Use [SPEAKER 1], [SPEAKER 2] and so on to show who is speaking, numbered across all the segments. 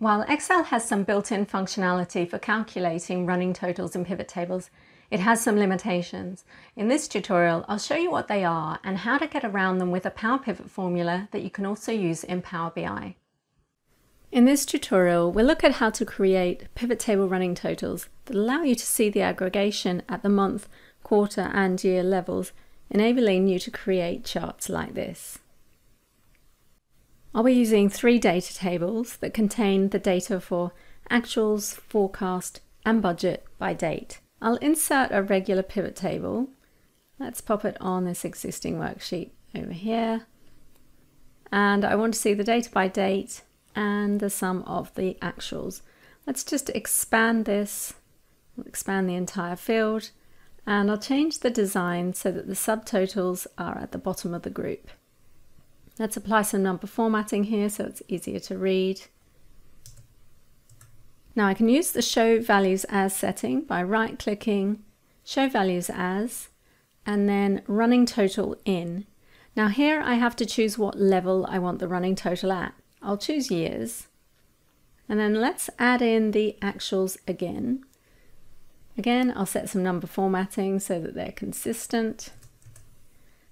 [SPEAKER 1] While Excel has some built-in functionality for calculating running totals and pivot tables, it has some limitations. In this tutorial, I'll show you what they are and how to get around them with a Power Pivot formula that you can also use in Power BI. In this tutorial, we'll look at how to create pivot table running totals that allow you to see the aggregation at the month, quarter and year levels, enabling you to create charts like this. I'll be using three data tables that contain the data for actuals, forecast and budget by date. I'll insert a regular pivot table. Let's pop it on this existing worksheet over here. And I want to see the data by date and the sum of the actuals. Let's just expand this, we'll expand the entire field, and I'll change the design so that the subtotals are at the bottom of the group. Let's apply some number formatting here so it's easier to read. Now I can use the show values as setting by right clicking, show values as, and then running total in. Now here I have to choose what level I want the running total at. I'll choose years. And then let's add in the actuals again. Again, I'll set some number formatting so that they're consistent.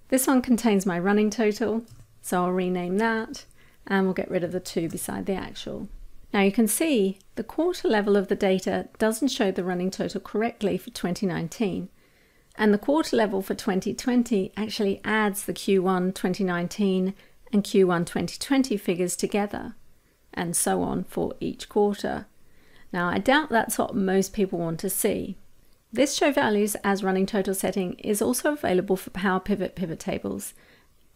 [SPEAKER 1] This one contains my running total. So I'll rename that and we'll get rid of the two beside the actual. Now you can see the quarter level of the data doesn't show the running total correctly for 2019 and the quarter level for 2020 actually adds the Q1 2019 and Q1 2020 figures together and so on for each quarter. Now I doubt that's what most people want to see. This show values as running total setting is also available for Power Pivot pivot tables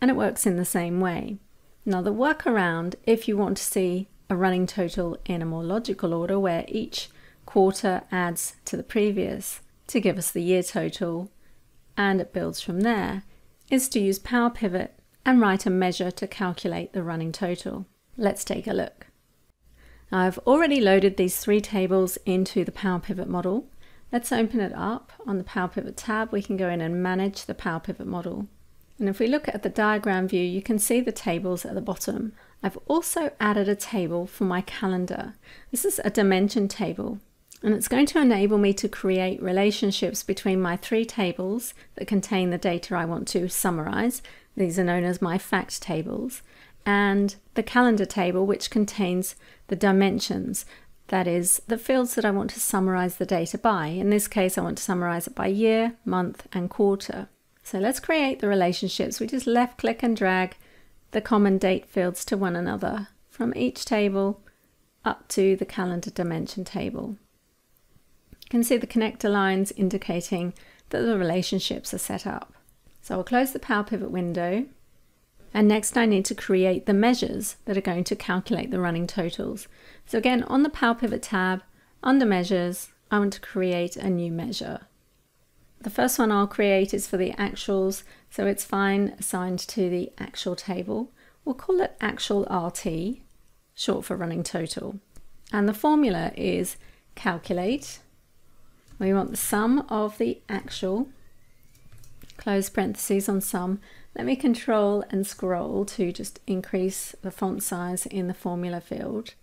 [SPEAKER 1] and it works in the same way. Now the workaround, if you want to see a running total in a more logical order where each quarter adds to the previous to give us the year total and it builds from there, is to use Power Pivot and write a measure to calculate the running total. Let's take a look. I've already loaded these three tables into the Power Pivot model. Let's open it up. On the Power Pivot tab, we can go in and manage the Power Pivot model. And if we look at the diagram view, you can see the tables at the bottom. I've also added a table for my calendar. This is a dimension table, and it's going to enable me to create relationships between my three tables that contain the data I want to summarize. These are known as my fact tables, and the calendar table, which contains the dimensions, that is, the fields that I want to summarize the data by. In this case, I want to summarize it by year, month, and quarter. So let's create the relationships. We just left click and drag the common date fields to one another from each table up to the calendar dimension table. You can see the connector lines indicating that the relationships are set up. So I'll close the Power Pivot window and next I need to create the measures that are going to calculate the running totals. So again on the Power Pivot tab under measures I want to create a new measure. The first one I'll create is for the actuals, so it's fine assigned to the actual table. We'll call it actual RT, short for running total. And the formula is calculate. We want the sum of the actual, close parentheses on sum. Let me control and scroll to just increase the font size in the formula field.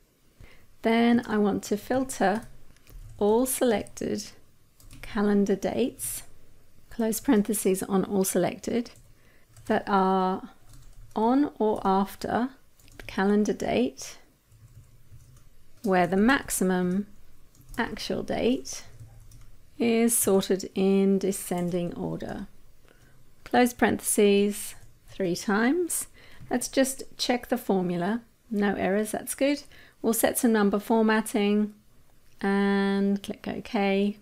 [SPEAKER 1] Then I want to filter all selected calendar dates close parentheses on all selected, that are on or after the calendar date where the maximum actual date is sorted in descending order. Close parentheses three times. Let's just check the formula. No errors, that's good. We'll set some number formatting and click OK.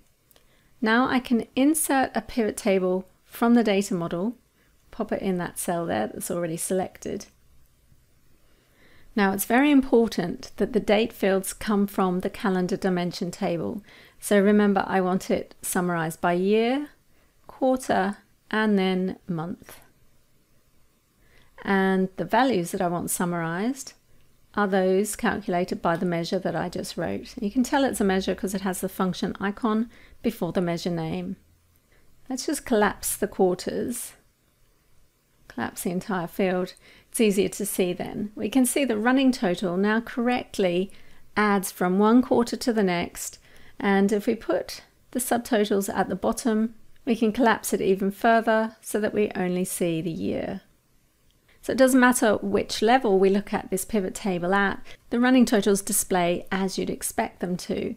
[SPEAKER 1] Now I can insert a pivot table from the data model, pop it in that cell there that's already selected. Now it's very important that the date fields come from the calendar dimension table. So remember I want it summarized by year, quarter, and then month. And the values that I want summarized are those calculated by the measure that I just wrote. You can tell it's a measure because it has the function icon before the measure name. Let's just collapse the quarters, collapse the entire field. It's easier to see then. We can see the running total now correctly adds from one quarter to the next. And if we put the subtotals at the bottom, we can collapse it even further so that we only see the year. So it doesn't matter which level we look at this pivot table at, the running totals display as you'd expect them to,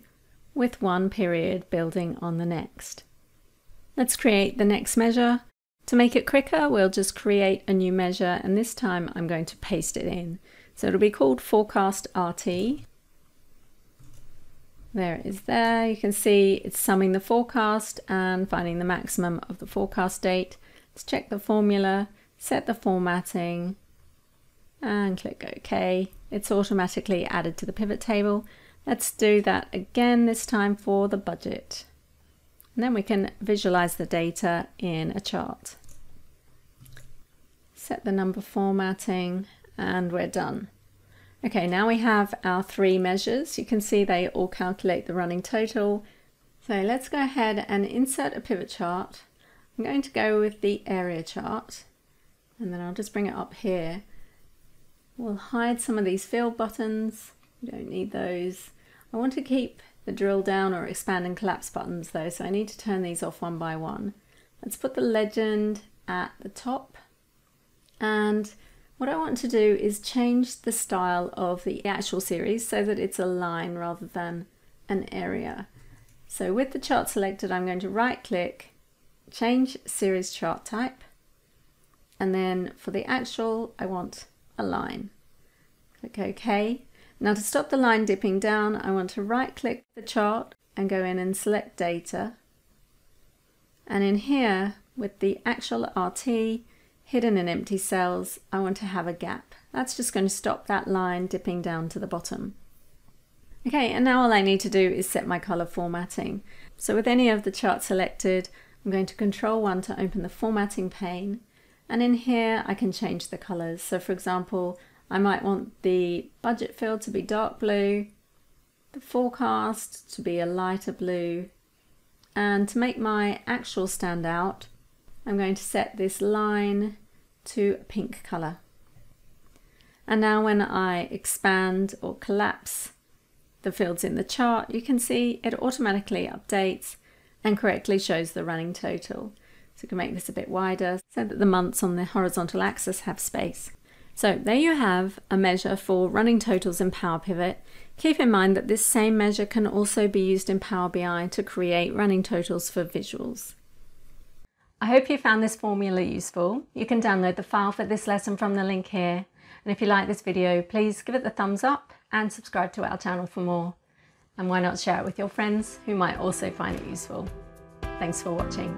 [SPEAKER 1] with one period building on the next. Let's create the next measure. To make it quicker, we'll just create a new measure and this time I'm going to paste it in. So it'll be called forecast RT. There it is there. You can see it's summing the forecast and finding the maximum of the forecast date. Let's check the formula, set the formatting and click OK. It's automatically added to the pivot table. Let's do that again this time for the budget. And then we can visualize the data in a chart. Set the number formatting and we're done. Okay, now we have our three measures. You can see they all calculate the running total. So let's go ahead and insert a pivot chart. I'm going to go with the area chart and then I'll just bring it up here. We'll hide some of these field buttons. We don't need those. I want to keep the drill down or expand and collapse buttons though, so I need to turn these off one by one. Let's put the legend at the top and what I want to do is change the style of the actual series so that it's a line rather than an area. So with the chart selected, I'm going to right click, change series chart type, and then for the actual, I want a line. Click OK. Now to stop the line dipping down, I want to right click the chart and go in and select data. And in here, with the actual RT, hidden in empty cells, I want to have a gap. That's just going to stop that line dipping down to the bottom. Okay, and now all I need to do is set my color formatting. So with any of the charts selected, I'm going to control one to open the formatting pane. And in here, I can change the colors. So for example, I might want the budget field to be dark blue, the forecast to be a lighter blue, and to make my actual stand out, I'm going to set this line to a pink color. And now when I expand or collapse the fields in the chart, you can see it automatically updates and correctly shows the running total. So we can make this a bit wider so that the months on the horizontal axis have space. So there you have a measure for running totals in Power Pivot. Keep in mind that this same measure can also be used in Power BI to create running totals for visuals. I hope you found this formula useful. You can download the file for this lesson from the link here. And if you like this video, please give it the thumbs up and subscribe to our channel for more. And why not share it with your friends who might also find it useful. Thanks for watching.